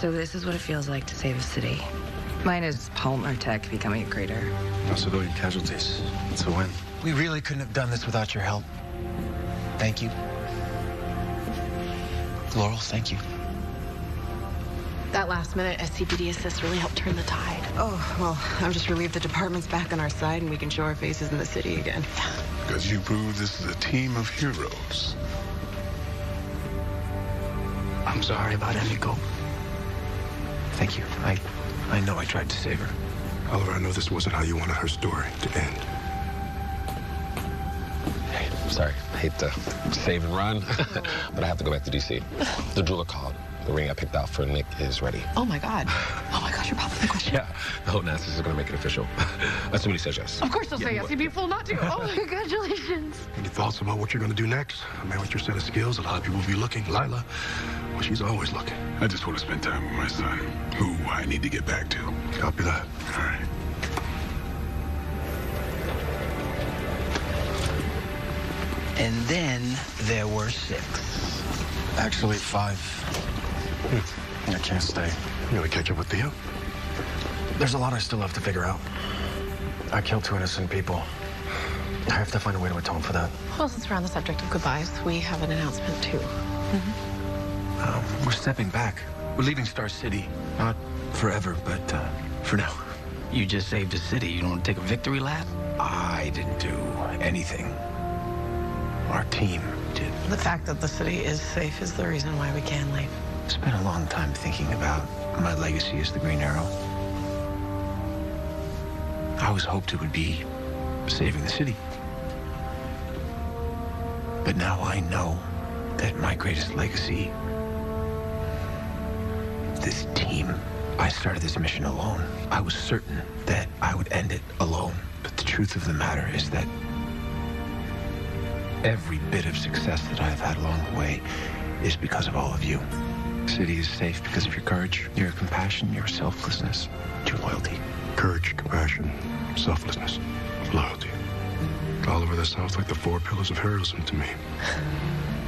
So this is what it feels like to save a city. Mine is Palmer Tech becoming a crater. No civilian casualties. It's a win. We really couldn't have done this without your help. Thank you. Laurel, thank you. That last minute SCPD assist really helped turn the tide. Oh, well, I'm just relieved the department's back on our side and we can show our faces in the city again. Because you proved this is a team of heroes. I'm sorry about Emiko. Thank you. I, I know I tried to save her. Oliver, I know this wasn't how you wanted her story to end. Hey, sorry. I hate to save and run, but I have to go back to D.C. The jeweler called. The ring I picked out for Nick is ready. Oh my god. Oh my god, you're popping the question. Yeah, the whole NASA is going to make it official. Assuming he says yes. Of course they'll Yeah, say yes. but- You'd be a fool not to. Oh, congratulations. Any thoughts about what you're going to do next? A man with your set of skills, a lot of people will be looking. Lyla, well, she's always looking. I just want to spend time with my son, who I need to get back to. Copy that. All right. And then there were six. Actually, five. Hmm. I can't stay. You gotta catch up with Theo. There's a lot I still have to figure out. I killed two innocent people. I have to find a way to atone for that. Well, since we're on the subject of goodbyes, we have an announcement too. Mm-hmm. Um, we're stepping back. We're leaving Star City. Not forever, but uh, for now. You just saved a city. You don't want to take a victory lap? I didn't do anything. Our team did. The fact that the city is safe is the reason why we can leave. I spent a long time thinking about my legacy as the Green Arrow. I always hoped it would be saving the city. But now I know that my greatest legacy, this team, I started this mission alone. I was certain that I would end it alone. But the truth of the matter is that every bit of success that I've had along the way is because of all of you. The city is safe because of your courage, your compassion, your selflessness, your loyalty. Courage, compassion, selflessness, loyalty. All Oliver, that sounds like the four pillars of heroism to me.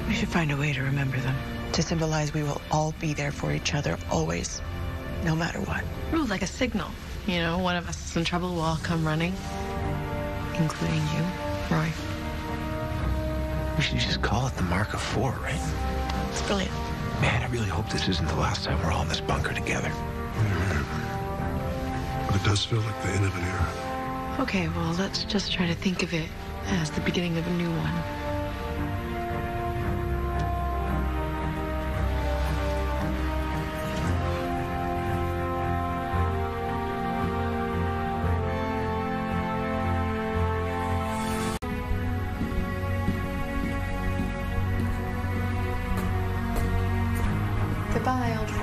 We should find a way to remember them. To symbolize we will all be there for each other, always, no matter what. Ooh, like a signal. You know, one of us is in trouble, we'll all come running. Including you, Roy. We should just call it the Mark of Four, right? It's brilliant. Man, I really hope this isn't the last time we're all in this bunker together. But it does feel like the end of an era. Okay, well, let's just try to think of it as the beginning of a new one. Friend.